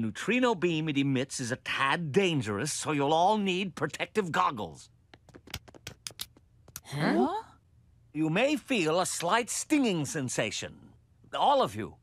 neutrino beam it emits is a tad dangerous, so you'll all need protective goggles. Huh? You may feel a slight stinging sensation. All of you.